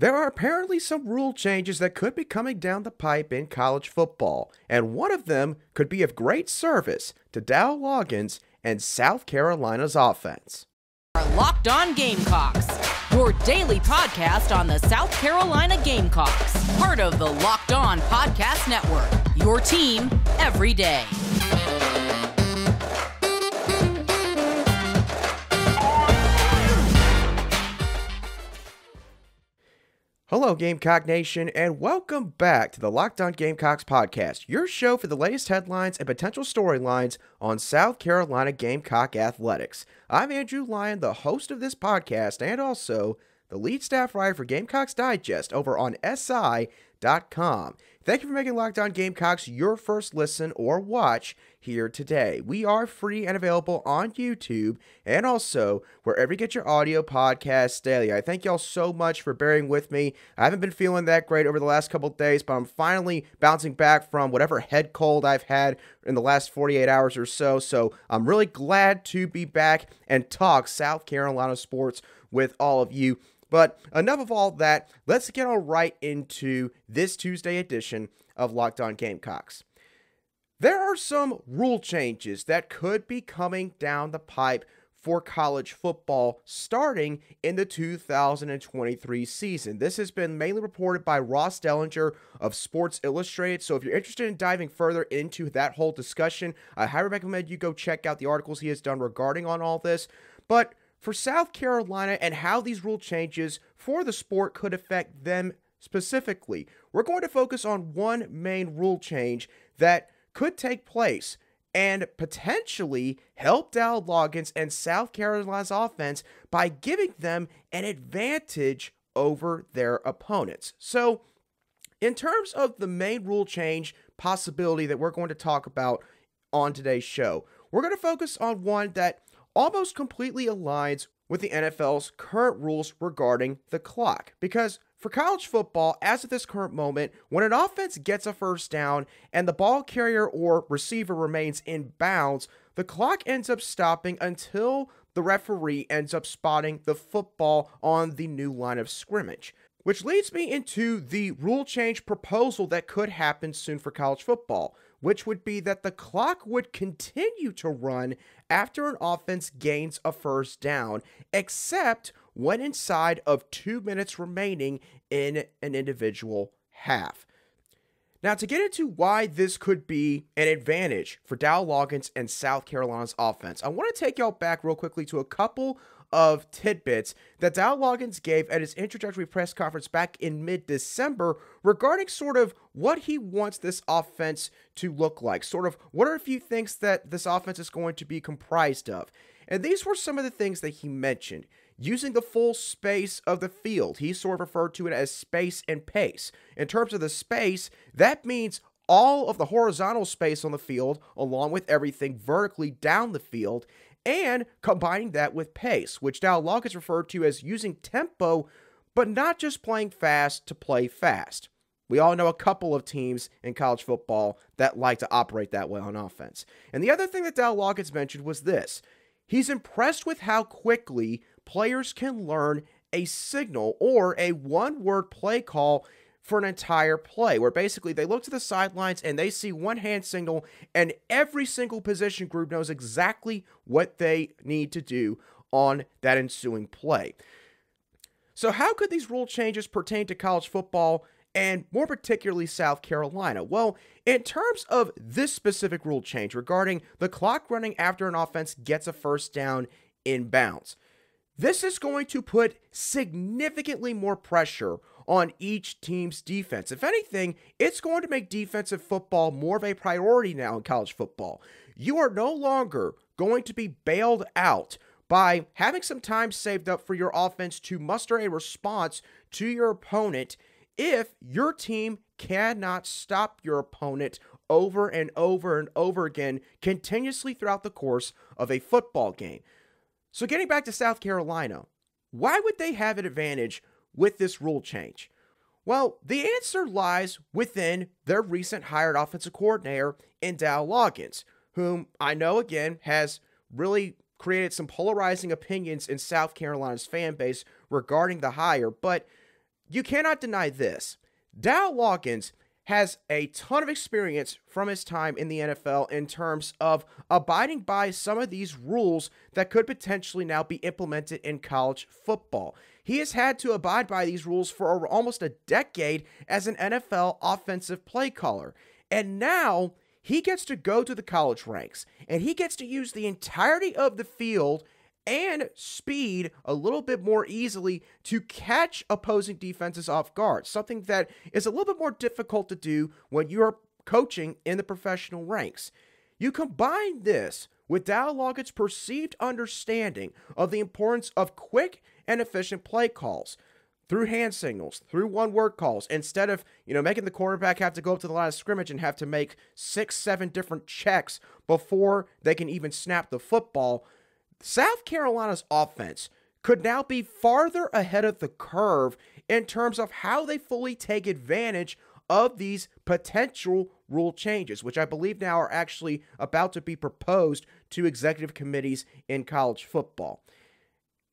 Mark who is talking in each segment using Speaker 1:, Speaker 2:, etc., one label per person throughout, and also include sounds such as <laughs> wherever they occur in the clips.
Speaker 1: There are apparently some rule changes that could be coming down the pipe in college football, and one of them could be of great service to Dow Loggains and South Carolina's offense.
Speaker 2: Our Locked On Gamecocks, your daily podcast on the South Carolina Gamecocks, part of the Locked On Podcast Network. Your team every day.
Speaker 1: Hello, Gamecock Nation, and welcome back to the Locked On Gamecocks podcast, your show for the latest headlines and potential storylines on South Carolina Gamecock athletics. I'm Andrew Lyon, the host of this podcast, and also the lead staff writer for Gamecocks Digest over on SI.com. Thank you for making Locked On Gamecocks your first listen or watch here today. We are free and available on YouTube and also wherever you get your audio podcasts daily. I thank y'all so much for bearing with me. I haven't been feeling that great over the last couple days, but I'm finally bouncing back from whatever head cold I've had in the last 48 hours or so. So I'm really glad to be back and talk South Carolina sports with all of you. But enough of all that. Let's get on right into this Tuesday edition of Locked On Gamecocks. There are some rule changes that could be coming down the pipe for college football starting in the 2023 season. This has been mainly reported by Ross Dellinger of Sports Illustrated. So if you're interested in diving further into that whole discussion, I highly recommend you go check out the articles he has done regarding on all this. But for South Carolina and how these rule changes for the sport could affect them specifically. We're going to focus on one main rule change that could take place and potentially help Dow Loggains and South Carolina's offense by giving them an advantage over their opponents. So, in terms of the main rule change possibility that we're going to talk about on today's show, we're going to focus on one that almost completely aligns with the NFL's current rules regarding the clock. Because for college football, as of this current moment, when an offense gets a first down and the ball carrier or receiver remains in bounds, the clock ends up stopping until the referee ends up spotting the football on the new line of scrimmage. Which leads me into the rule change proposal that could happen soon for college football which would be that the clock would continue to run after an offense gains a first down, except when inside of two minutes remaining in an individual half. Now, to get into why this could be an advantage for Dow Loggains and South Carolina's offense, I want to take y'all back real quickly to a couple of tidbits that Dow Loggains gave at his introductory press conference back in mid December regarding sort of what he wants this offense to look like. Sort of what are a few things that this offense is going to be comprised of. And these were some of the things that he mentioned. Using the full space of the field, he sort of referred to it as space and pace. In terms of the space, that means all of the horizontal space on the field, along with everything vertically down the field, and combining that with pace, which Dow Loggains referred to as using tempo, but not just playing fast to play fast. We all know a couple of teams in college football that like to operate that way on offense. And the other thing that Dow Loggains mentioned was this he's impressed with how quickly players can learn a signal or a one word play call for an entire play, where basically they look to the sidelines and they see one hand signal, and every single position group knows exactly what they need to do on that ensuing play. So, how could these rule changes pertain to college football and more particularly South Carolina? Well, in terms of this specific rule change regarding the clock running after an offense gets a first down in bounds, this is going to put significantly more pressure on each team's defense. If anything, it's going to make defensive football more of a priority now in college football. You are no longer going to be bailed out by having some time saved up for your offense to muster a response to your opponent if your team cannot stop your opponent over and over and over again continuously throughout the course of a football game. So, getting back to South Carolina, why would they have an advantage with this rule change? Well, the answer lies within their recent hired offensive coordinator in Dow Loggains, whom I know again has really created some polarizing opinions in South Carolina's fan base regarding the hire. But you cannot deny this. Dow Loggains has a ton of experience from his time in the NFL in terms of abiding by some of these rules that could potentially now be implemented in college football. He has had to abide by these rules for almost a decade as an NFL offensive play caller. And now he gets to go to the college ranks and he gets to use the entirety of the field and speed a little bit more easily to catch opposing defenses off guard, something that is a little bit more difficult to do when you're coaching in the professional ranks. You combine this with Dow perceived understanding of the importance of quick and efficient play calls through hand signals, through one word calls, instead of, you know, making the quarterback have to go up to the line of scrimmage and have to make six, seven different checks before they can even snap the football. South Carolina's offense could now be farther ahead of the curve in terms of how they fully take advantage of these potential rule changes, which I believe now are actually about to be proposed to executive committees in college football.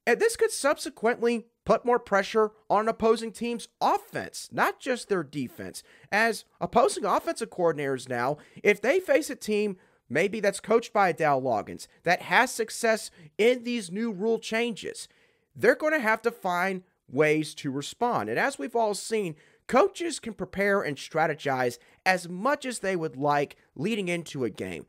Speaker 1: And this could subsequently put more pressure on opposing team's offense, not just their defense. As opposing offensive coordinators now, if they face a team maybe that's coached by Dow Loggains that has success in these new rule changes, they're going to have to find ways to respond. And as we've all seen, coaches can prepare and strategize as much as they would like leading into a game.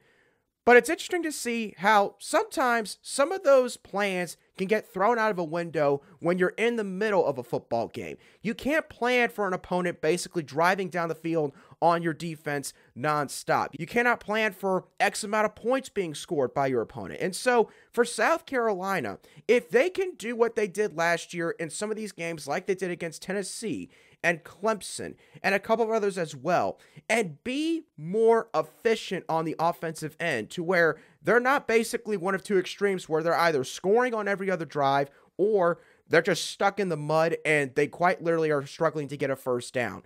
Speaker 1: But it's interesting to see how sometimes some of those plans can get thrown out of a window when you're in the middle of a football game. You can't plan for an opponent basically driving down the field on your defense nonstop. You cannot plan for X amount of points being scored by your opponent. And so for South Carolina, if they can do what they did last year in some of these games, like they did against Tennessee, and Clemson and a couple of others as well, and be more efficient on the offensive end to where they're not basically one of two extremes where they're either scoring on every other drive or they're just stuck in the mud and they quite literally are struggling to get a first down.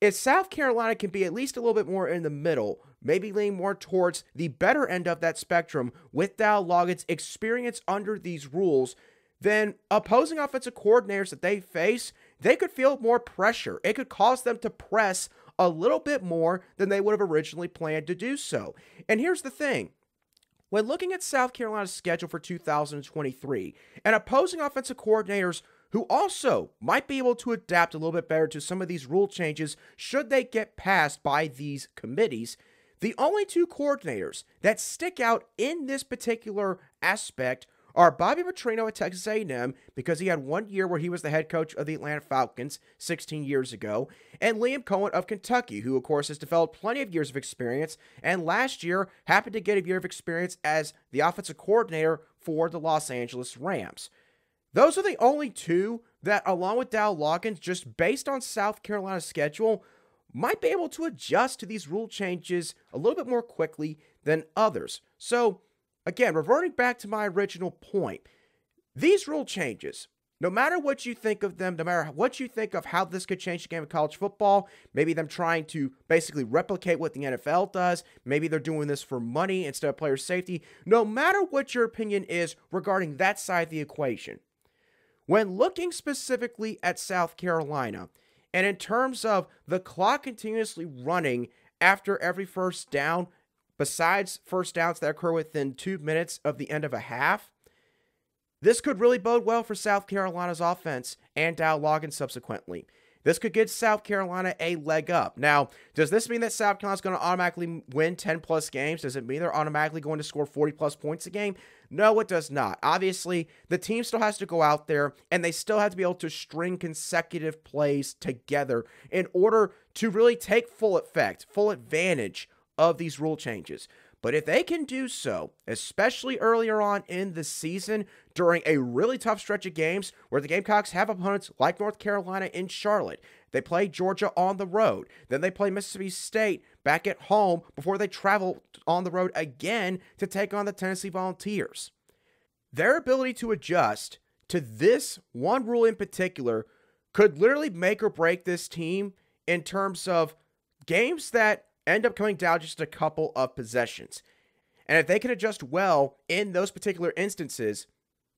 Speaker 1: If South Carolina can be at least a little bit more in the middle, maybe lean more towards the better end of that spectrum with Dow Loggains' experience under these rules, then opposing offensive coordinators that they face, they could feel more pressure. It could cause them to press a little bit more than they would have originally planned to do so. And here's the thing when looking at South Carolina's schedule for 2023 and opposing offensive coordinators who also might be able to adapt a little bit better to some of these rule changes should they get passed by these committees, the only two coordinators that stick out in this particular aspect are Bobby Petrino at Texas A&M because he had one year where he was the head coach of the Atlanta Falcons 16 years ago, and Liam Coen of Kentucky, who of course has developed plenty of years of experience, and last year happened to get a year of experience as the offensive coordinator for the Los Angeles Rams. Those are the only two that, along with Dow Loggains, just based on South Carolina's schedule, might be able to adjust to these rule changes a little bit more quickly than others. So Again, reverting back to my original point, these rule changes, no matter what you think of them, no matter what you think of how this could change the game of college football, maybe them trying to basically replicate what the NFL does, maybe they're doing this for money instead of player safety, no matter what your opinion is regarding that side of the equation, when looking specifically at South Carolina, and in terms of the clock continuously running after every first down, besides first downs that occur within two minutes of the end of a half, this could really bode well for South Carolina's offense and Dow Loggains subsequently. This could give South Carolina a leg up. Now, does this mean that South Carolina's going to automatically win 10 plus games? Does it mean they're automatically going to score 40 plus points a game? No, it does not. Obviously, the team still has to go out there and they still have to be able to string consecutive plays together in order to really take full effect, full advantage of these rule changes. But if they can do so, especially earlier on in the season during a really tough stretch of games where the Gamecocks have opponents like North Carolina in Charlotte, they play Georgia on the road, then they play Mississippi State back at home before they travel on the road again to take on the Tennessee Volunteers. Their ability to adjust to this one rule in particular could literally make or break this team in terms of games that end up coming down just a couple of possessions. And if they can adjust well in those particular instances,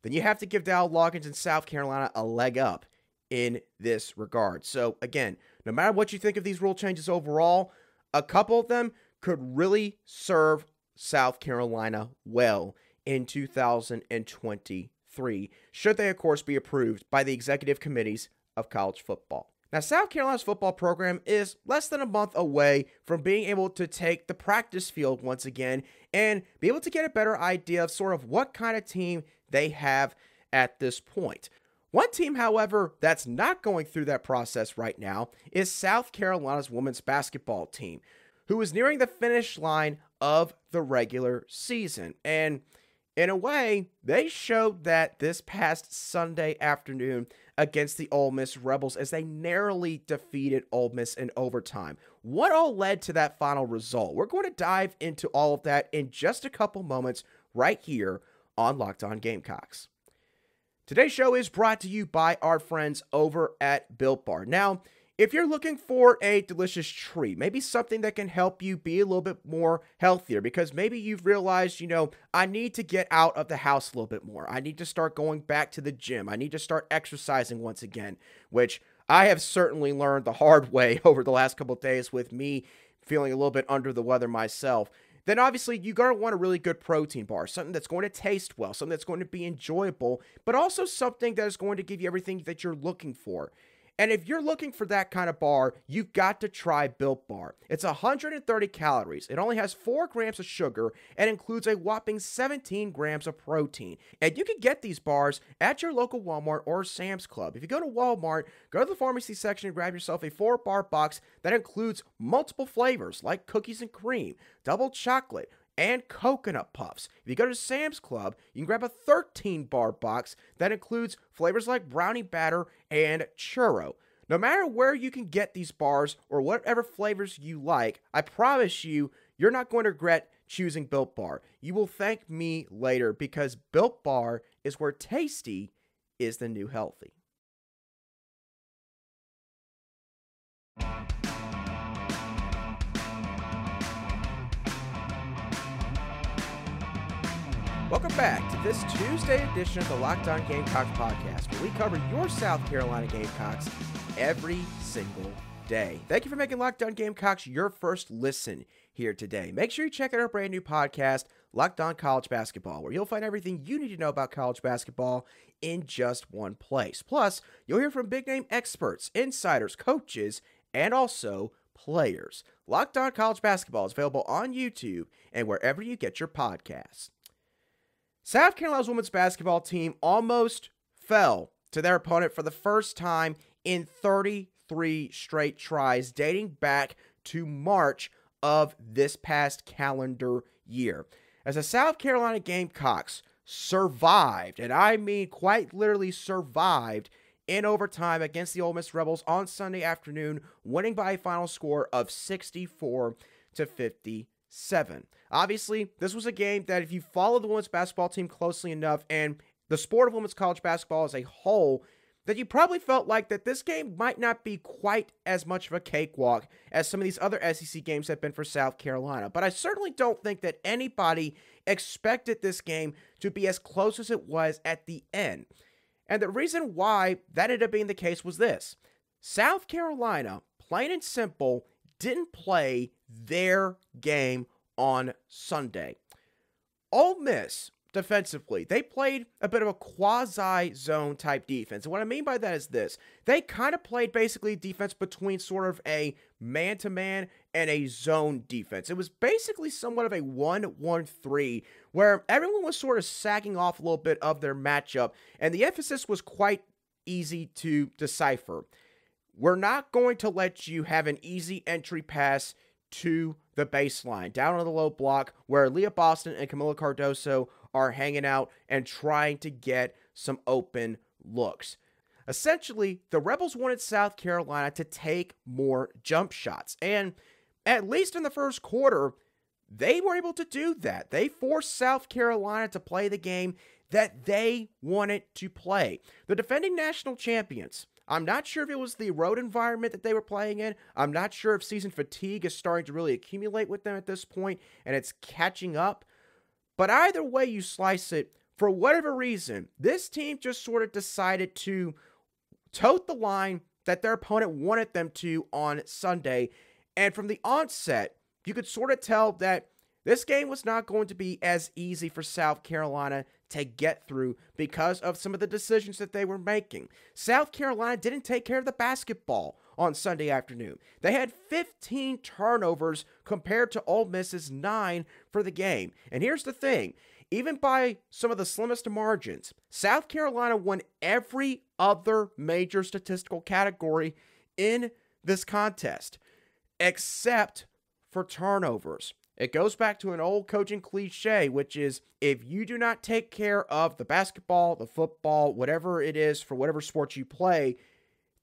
Speaker 1: then you have to give Dow Loggains in South Carolina a leg up in this regard. So, again, no matter what you think of these rule changes overall, a couple of them could really serve South Carolina well in 2023, should they, of course, be approved by the executive committees of college football. Now, South Carolina's football program is less than a month away from being able to take the practice field once again and be able to get a better idea of sort of what kind of team they have at this point. One team, however, that's not going through that process right now is South Carolina's women's basketball team, who is nearing the finish line of the regular season. And in a way, they showed that this past Sunday afternoon against the Ole Miss Rebels as they narrowly defeated Ole Miss in overtime. What all led to that final result? We're going to dive into all of that in just a couple moments right here on Locked On Gamecocks. Today's show is brought to you by our friends over at Built Bar. Now, if you're looking for a delicious treat, maybe something that can help you be a little bit more healthier, because maybe you've realized, you know, I need to get out of the house a little bit more. I need to start going back to the gym. I need to start exercising once again, which I have certainly learned the hard <laughs> way over the last couple days with me feeling a little bit under the weather myself then obviously you're going to want a really good protein bar, something that's going to taste well, something that's going to be enjoyable, but also something that is going to give you everything that you're looking for. And if you're looking for that kind of bar, you've got to try Built Bar. It's 130 calories. It only has 4 grams of sugar and includes a whopping 17 grams of protein. And you can get these bars at your local Walmart or Sam's Club. If you go to Walmart, go to the pharmacy section and grab yourself a 4 bar box that includes multiple flavors like cookies and cream, double chocolate, and coconut puffs. If you go to Sam's Club, you can grab a 13 bar box that includes flavors like brownie batter and churro. No matter where you can get these bars or whatever flavors you like, I promise you, you're not going to regret choosing Built Bar. You will thank me later because Built Bar is where tasty is the new healthy. Welcome back to this Tuesday edition of the Locked On Gamecocks podcast, where we cover your South Carolina Gamecocks every single day. Thank you for making Locked On Gamecocks your first listen here today. Make sure you check out our brand new podcast, Locked On College Basketball, where you'll find everything you need to know about college basketball in just one place. Plus, you'll hear from big name experts, insiders, coaches, and also players. Locked On College Basketball is available on YouTube and wherever you get your podcasts. South Carolina's women's basketball team almost fell to their opponent for the first time in 33 straight tries, dating back to March of this past calendar year. As the South Carolina Gamecocks survived, and I mean quite literally survived, in overtime against the Ole Miss Rebels on Sunday afternoon, winning by a final score of 64 to 50 seven. Obviously, this was a game that if you follow the women's basketball team closely enough and the sport of women's college basketball as a whole, that you probably felt like that this game might not be quite as much of a cakewalk as some of these other SEC games have been for South Carolina. But I certainly don't think that anybody expected this game to be as close as it was at the end. And the reason why that ended up being the case was this South Carolina, plain and simple, didn't play their game on Sunday. Ole Miss, defensively, they played a bit of a quasi zone type defense. And what I mean by that is this they kind of played basically defense between sort of a man to man and a zone defense. It was basically somewhat of a 1 1 3, where everyone was sort of sagging off a little bit of their matchup, and the emphasis was quite easy to decipher. We're not going to let you have an easy entry pass to the baseline, down on the low block, where Aliyah Boston and Kamilla Cardoso are hanging out and trying to get some open looks. Essentially, the Rebels wanted South Carolina to take more jump shots. And at least in the first quarter, they were able to do that. They forced South Carolina to play the game that they wanted to play. The defending national champions I'm not sure if it was the road environment that they were playing in. I'm not sure if season fatigue is starting to really accumulate with them at this point and it's catching up. But either way you slice it, for whatever reason, this team just sort of decided to toed the line that their opponent wanted them to on Sunday. And from the onset, you could sort of tell that this game was not going to be as easy for South Carolina to get through because of some of the decisions that they were making. South Carolina didn't take care of the basketball on Sunday afternoon. They had 15 turnovers compared to Ole Miss's 9 for the game. And here's the thing, even by some of the slimmest margins, South Carolina won every other major statistical category in this contest except for turnovers. It goes back to an old coaching cliche, which is if you do not take care of the basketball, the football, whatever it is for whatever sport you play,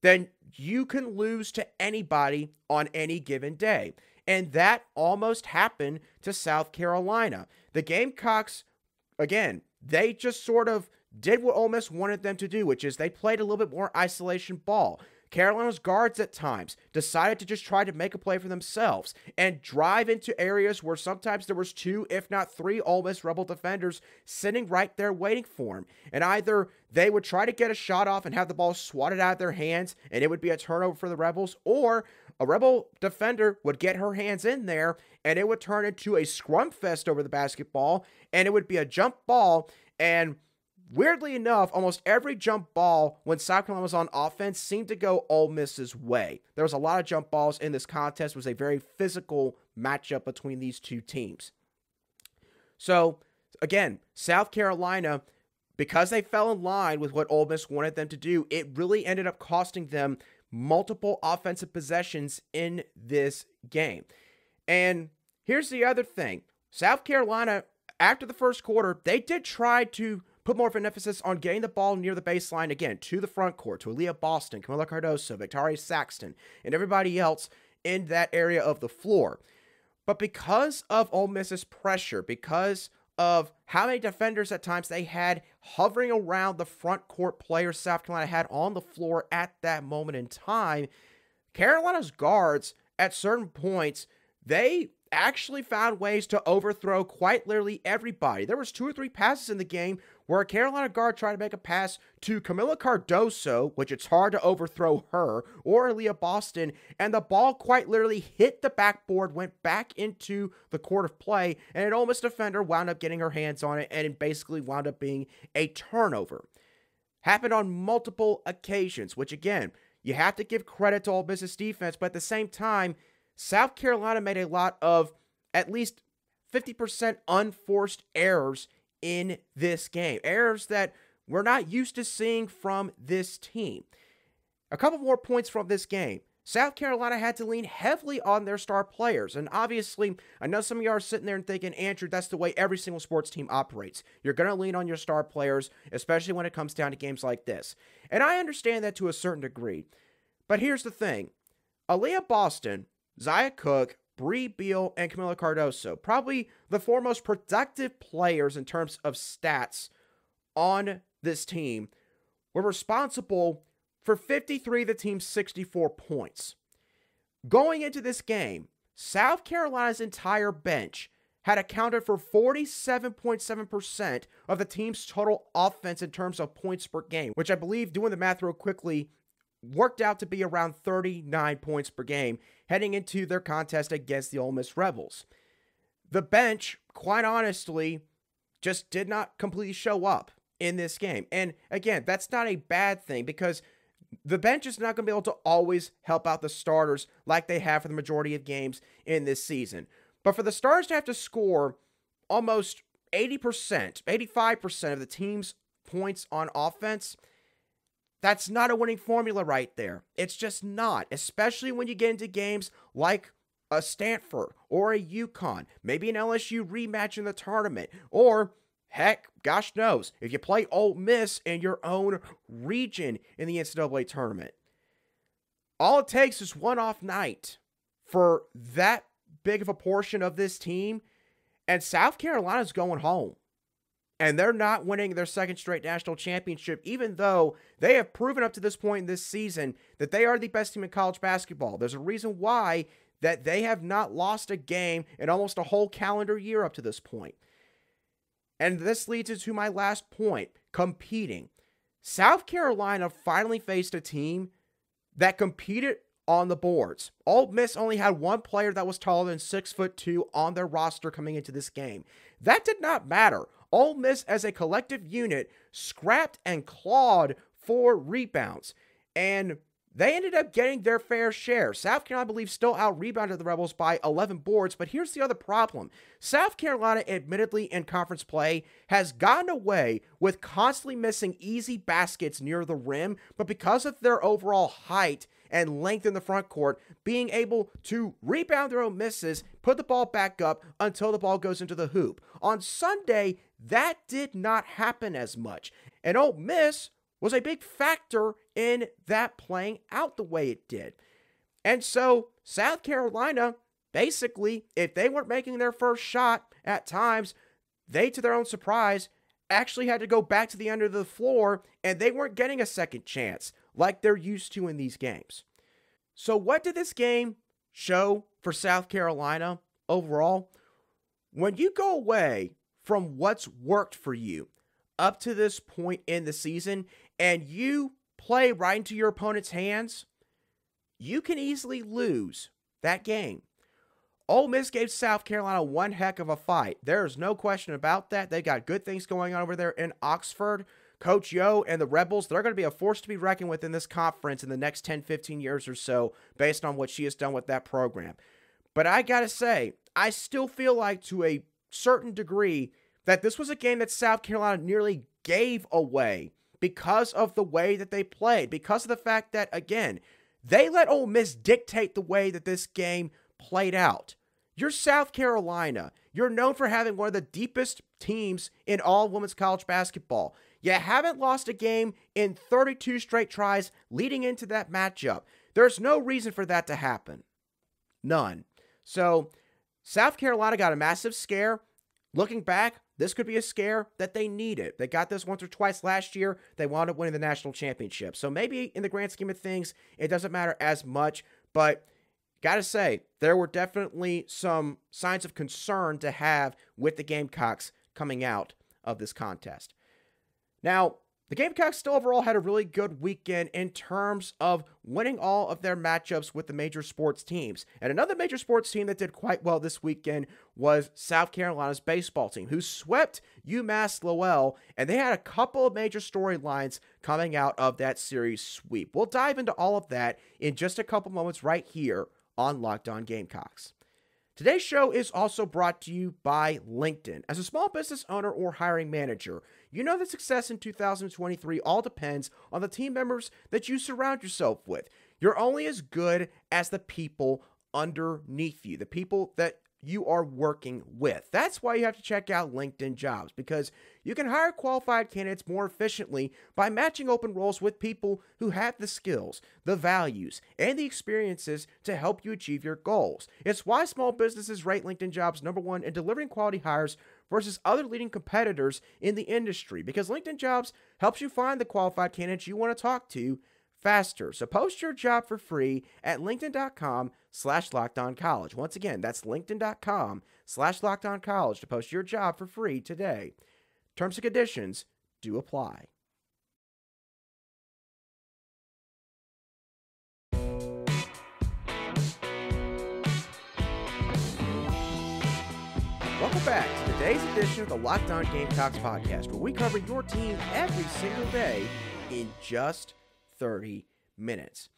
Speaker 1: then you can lose to anybody on any given day. And that almost happened to South Carolina. The Gamecocks, again, they just sort of did what Ole Miss wanted them to do, which is they played a little bit more isolation ball. Carolina's guards at times decided to just try to make a play for themselves and drive into areas where sometimes there was two, if not three, Ole Miss Rebel defenders sitting right there waiting for them. And either they would try to get a shot off and have the ball swatted out of their hands, and it would be a turnover for the Rebels, or a Rebel defender would get her hands in there, and it would turn into a scrum fest over the basketball, and it would be a jump ball, and Weirdly enough, almost every jump ball when South Carolina was on offense seemed to go Ole Miss's way. There was a lot of jump balls in this contest. It was a very physical matchup between these two teams. So, again, South Carolina, because they fell in line with what Ole Miss wanted them to do, it really ended up costing them multiple offensive possessions in this game. And here's the other thing South Carolina, after the first quarter, they did try to put more of an emphasis on getting the ball near the baseline again to the front court, to Aliyah Boston, Kamilla Cardoso, Victaria Saxton, and everybody else in that area of the floor. But because of Ole Miss's pressure, because of how many defenders at times they had hovering around the front court players South Carolina had on the floor at that moment in time, Carolina's guards at certain points, they actually found ways to overthrow quite literally everybody. There was two or three passes in the game where a Carolina guard tried to make a pass to Kamilla Cardoso, which it's hard to overthrow her, or Aliyah Boston, and the ball quite literally hit the backboard, went back into the court of play, and an Ole Miss defender wound up getting her hands on it, and it basically wound up being a turnover. Happened on multiple occasions, which again, you have to give credit to Ole Miss's defense, but at the same time, South Carolina made a lot of at least 50% unforced errors in this game. Errors that we're not used to seeing from this team. A couple more points from this game. South Carolina had to lean heavily on their star players. And obviously, I know some of you are sitting there and thinking, Andrew, that's the way every single sports team operates. You're going to lean on your star players, especially when it comes down to games like this. And I understand that to a certain degree. But here's the thing Aliyah Boston Zia Cooke, Brea Beal, and Kamilla Cardoso, probably the four most productive players in terms of stats on this team, were responsible for 53 of the team's 64 points. Going into this game, South Carolina's entire bench had accounted for 47.7% of the team's total offense in terms of points per game, which I believe, doing the math real quickly, worked out to be around 39 points per game heading into their contest against the Ole Miss Rebels. The bench, quite honestly, just did not completely show up in this game. And again, that's not a bad thing because the bench is not going to be able to always help out the starters like they have for the majority of games in this season. But for the starters to have to score almost 80%, 85% of the team's points on offense, that's not a winning formula right there. It's just not, especially when you get into games like a Stanford or a UConn, maybe an LSU rematch in the tournament, or heck, gosh knows, if you play Ole Miss in your own region in the NCAA tournament. All it takes is one off night for that big of a portion of this team, and South Carolina's going home and they're not winning their second straight national championship, even though they have proven up to this point in this season that they are the best team in college basketball. There's a reason why that they have not lost a game in almost a whole calendar year up to this point. And this leads us to my last point competing. South Carolina finally faced a team that competed on the boards. Ole Miss only had one player that was taller than six foot two on their roster coming into this game. That did not matter. Ole Miss, as a collective unit, scrapped and clawed for rebounds. And they ended up getting their fair share. South Carolina, I believe, still out rebounded the Rebels by 11 boards, but here's the other problem. South Carolina, admittedly, in conference play, has gotten away with constantly missing easy baskets near the rim, but because of their overall height and length in the front court, being able to rebound their own misses, put the ball back up until the ball goes into the hoop. On Sunday, that did not happen as much. And Ole Miss was a big factor in that playing out the way it did. And so, South Carolina, basically, if they weren't making their first shot at times, they, to their own surprise, actually had to go back to the end of the floor and they weren't getting a second chance like they're used to in these games. So, what did this game show for South Carolina overall? When you go away from what's worked for you up to this point in the season and you play right into your opponent's hands, you can easily lose that game. Ole Miss gave South Carolina one heck of a fight. There's no question about that. They got good things going on over there in Oxford. Coach Yo and the Rebels, they're going to be a force to be reckoned with in this conference in the next 10, 15 years or so, based on what she has done with that program. But I got to say, I still feel like to a certain degree that this was a game that South Carolina nearly gave away because of the way that they played, because of the fact that, again, they let Ole Miss dictate the way that this game played out. You're South Carolina. You're known for having one of the deepest teams in all women's college basketball. You haven't lost a game in 32 straight tries leading into that matchup. There's no reason for that to happen. None. So, South Carolina got a massive scare. Looking back, this could be a scare that they needed. They got this once or twice last year. They wound up winning the national championship. So maybe in the grand scheme of things, it doesn't matter as much. But gotta say, there were definitely some signs of concern to have with the Gamecocks coming out of this contest. Now, the Gamecocks still overall had a really good weekend in terms of winning all of their matchups with the major sports teams. And another major sports team that did quite well this weekend was South Carolina's baseball team, who swept UMass Lowell, and they had a couple of major storylines coming out of that series sweep. We'll dive into all of that in just a couple moments right here on Locked On Gamecocks. Today's show is also brought to you by LinkedIn. As a small business owner or hiring manager, you know that success in 2023 all depends on the team members that you surround yourself with. You're only as good as the people underneath you, the people that you are working with. That's why you have to check out LinkedIn Jobs because you can hire qualified candidates more efficiently by matching open roles with people who have the skills, the values, and the experiences to help you achieve your goals. It's why small businesses rate LinkedIn Jobs number one in delivering quality hires versus other leading competitors in the industry because LinkedIn Jobs helps you find the qualified candidates you want to talk to faster. So post your job for free at linkedin.com slash college. Once again, that's linkedin.com slash college to post your job for free today. Terms and conditions do apply. Welcome back to today's edition of the Locked On Gamecocks podcast, where we cover your team every single day in just 30 minutes.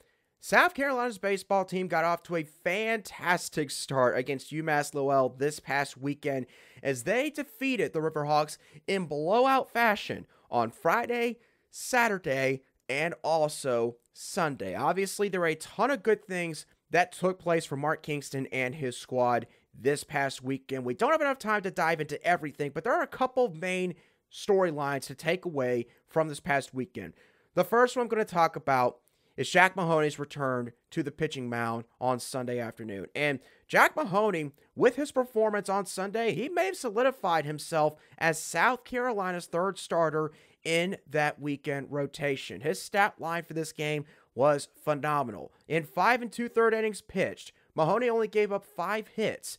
Speaker 1: South Carolina's baseball team got off to a fantastic start against UMass Lowell this past weekend as they defeated the Riverhawks in blowout fashion on Friday, Saturday, and also Sunday. Obviously, there are a ton of good things that took place for Mark Kingston and his squad this past weekend. We don't have enough time to dive into everything, but there are a couple main storylines to take away from this past weekend. The first one I'm going to talk about is Jack Mahoney's return to the pitching mound on Sunday afternoon. And Jack Mahoney, with his performance on Sunday, he may have solidified himself as South Carolina's third starter in that weekend rotation. His stat line for this game was phenomenal. In five and two third innings pitched, Mahoney only gave up five hits,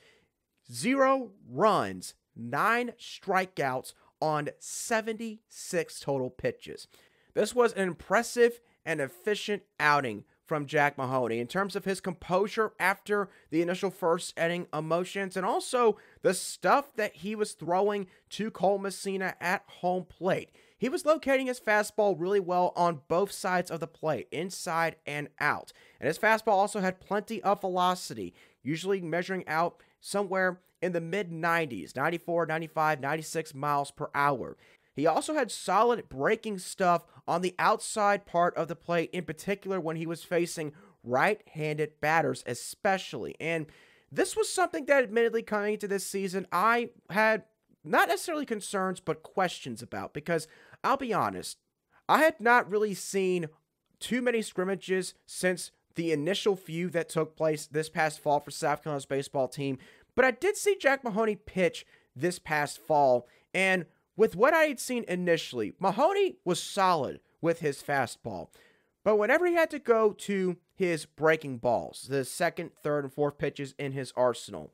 Speaker 1: zero runs, nine strikeouts on 76 total pitches. This was an impressive and efficient outing from Jack Mahoney in terms of his composure after the initial first inning emotions and also the stuff that he was throwing to Cole Messina at home plate. He was locating his fastball really well on both sides of the plate, inside and out. And his fastball also had plenty of velocity, usually measuring out somewhere in the mid 90s 94, 95, 96 miles per hour. He also had solid breaking stuff on the outside part of the plate, in particular when he was facing right handed batters, especially. And this was something that, admittedly, coming into this season, I had not necessarily concerns, but questions about because I'll be honest, I had not really seen too many scrimmages since the initial few that took place this past fall for South Carolina's baseball team, but I did see Jack Mahoney pitch this past fall, and with what I had seen initially, Mahoney was solid with his fastball. But whenever he had to go to his breaking balls, the second, third, and fourth pitches in his arsenal,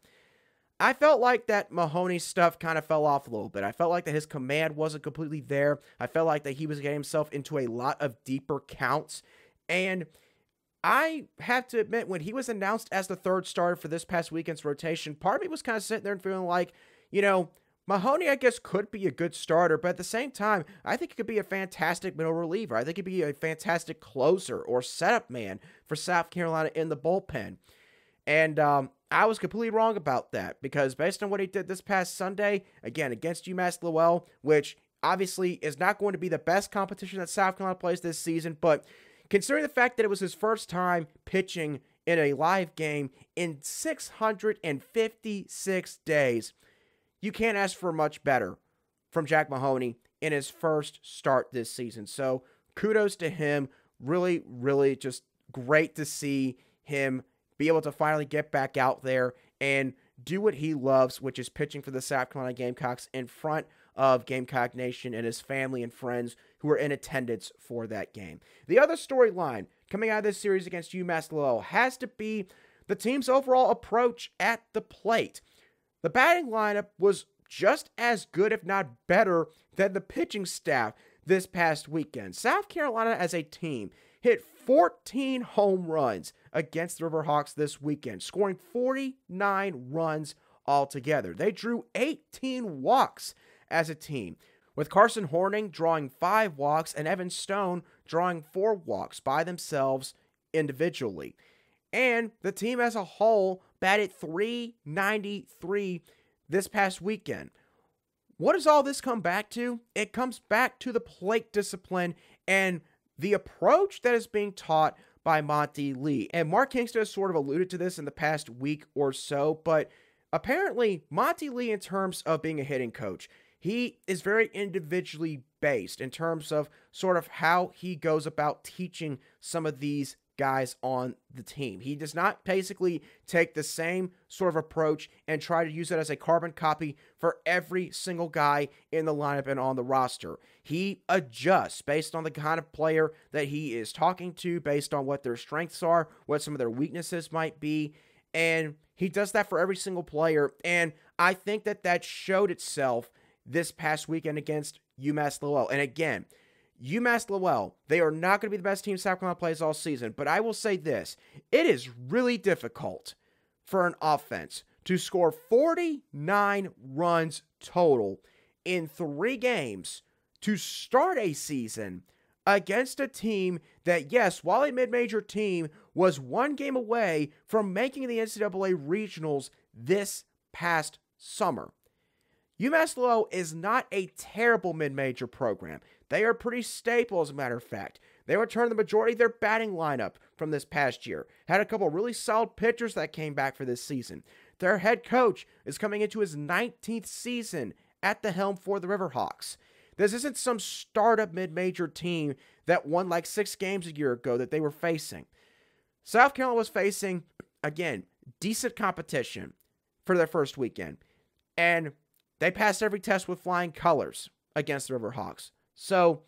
Speaker 1: I felt like that Mahoney stuff kind of fell off a little bit. I felt like that his command wasn't completely there. I felt like that he was getting himself into a lot of deeper counts. And I have to admit, when he was announced as the third starter for this past weekend's rotation, part of me was kind of sitting there and feeling like, you know, Mahoney, I guess, could be a good starter, but at the same time, I think he could be a fantastic middle reliever. I think he'd be a fantastic closer or setup man for South Carolina in the bullpen. And um, I was completely wrong about that because based on what he did this past Sunday, again, against UMass Lowell, which obviously is not going to be the best competition that South Carolina plays this season, but considering the fact that it was his first time pitching in a live game in 656 days, you can't ask for much better from Jack Mahoney in his first start this season. So kudos to him. Really, really just great to see him be able to finally get back out there and do what he loves, which is pitching for the South Carolina Gamecocks in front of Gamecock Nation and his family and friends who were in attendance for that game. The other storyline coming out of this series against UMass Lowell has to be the team's overall approach at the plate. The batting lineup was just as good, if not better, than the pitching staff this past weekend. South Carolina, as a team, hit 14 home runs against the Riverhawks this weekend, scoring 49 runs altogether. They drew 18 walks as a team, with Carson Hornung drawing five walks and Evan Stone drawing four walks by themselves individually. And the team as a whole batted 393 this past weekend. What does all this come back to? It comes back to the plate discipline and the approach that is being taught by Monty Lee. And Mark Kingston has sort of alluded to this in the past week or so, but apparently, Monty Lee, in terms of being a hitting coach, he is very individually based in terms of sort of how he goes about teaching some of these guys on the team. He does not basically take the same sort of approach and try to use it as a carbon copy for every single guy in the lineup and on the roster. He adjusts based on the kind of player that he is talking to, based on what their strengths are, what some of their weaknesses might be, and he does that for every single player. And I think that that showed itself this past weekend against UMass Lowell. And again, UMass Lowell, they are not going to be the best team Carolina plays all season, but I will say this it is really difficult for an offense to score 49 runs total in three games to start a season against a team that, yes, while a mid major team, was one game away from making the NCAA regionals this past summer. UMass Lowell is not a terrible mid major program. They are pretty stable, as a matter of fact. They returned the majority of their batting lineup from this past year. Had a couple really solid pitchers that came back for this season. Their head coach is coming into his 19th season at the helm for the Riverhawks. This isn't some startup mid major team that won like six games a year ago that they were facing. South Carolina was facing, again, decent competition for their first weekend. And they passed every test with flying colors against the Riverhawks. So,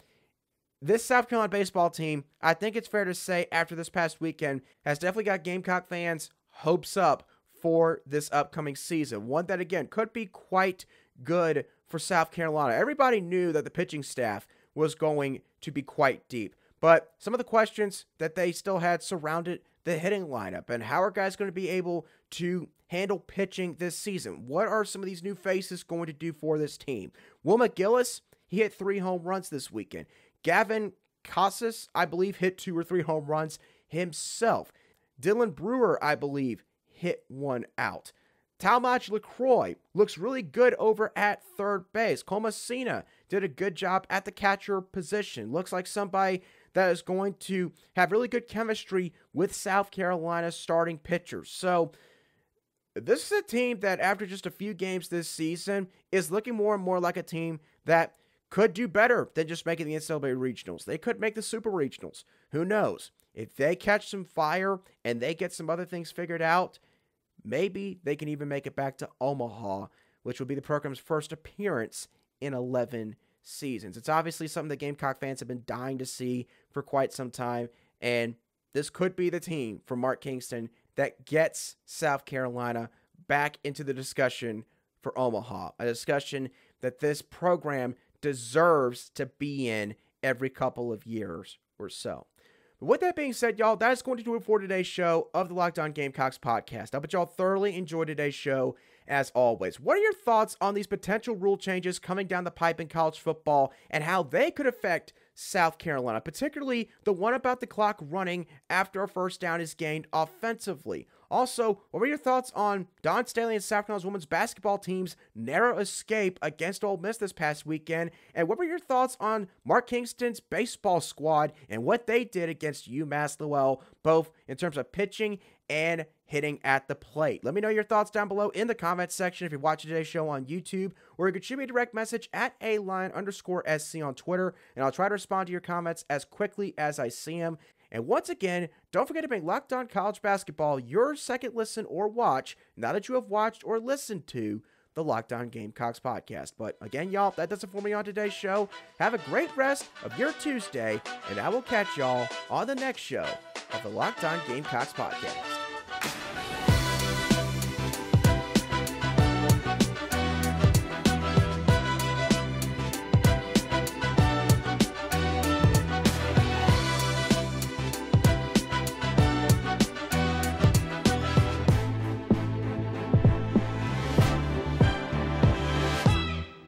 Speaker 1: this South Carolina baseball team, I think it's fair to say, after this past weekend, has definitely got Gamecock fans' hopes up for this upcoming season. One that, again, could be quite good for South Carolina. Everybody knew that the pitching staff was going to be quite deep. But some of the questions that they still had surrounded the hitting lineup and how are guys going to be able to handle pitching this season? What are some of these new faces going to do for this team? Will McGillis, he hit three home runs this weekend. Gavin Casas, I believe, hit two or three home runs himself. Dylan Brewer, I believe, hit one out. Talmadge LeCroy looks really good over at third base. Cole Messina did a good job at the catcher position. Looks like somebody that is going to have really good chemistry with South Carolina's starting pitchers. So, this is a team that, after just a few games this season, is looking more and more like a team that could do better than just making the NCAA regionals. They could make the super regionals. Who knows? If they catch some fire and they get some other things figured out, maybe they can even make it back to Omaha, which will be the program's first appearance in 11 seasons. It's obviously something that Gamecock fans have been dying to see for quite some time, and this could be the team for Mark Kingston that gets South Carolina back into the discussion for Omaha, a discussion that this program deserves to be in every couple of years or so. But with that being said, y'all, that is going to do it for today's show of the Locked On Gamecocks podcast. I bet y'all thoroughly enjoyed today's show as always. What are your thoughts on these potential rule changes coming down the pipe in college football and how they could affect South Carolina, particularly the one about the clock running after a first down is gained offensively? Also, what were your thoughts on Dawn Staley and South Carolina's women's basketball team's narrow escape against Ole Miss this past weekend? And what were your thoughts on Mark Kingston's baseball squad and what they did against UMass Lowell, both in terms of pitching and hitting at the plate. Let me know your thoughts down below in the comments section if you're watching today's show on YouTube, or you can shoot me a direct message at a line underscore SC on Twitter, and I'll try to respond to your comments as quickly as I see them. And once again, don't forget to make Locked On College Basketball your second listen or watch now that you have watched or listened to the Locked On Gamecocks podcast. But again, y'all, that does it for me on today's show. Have a great rest of your Tuesday, and I will catch y'all on the next show of the Locked On Gamecocks podcast.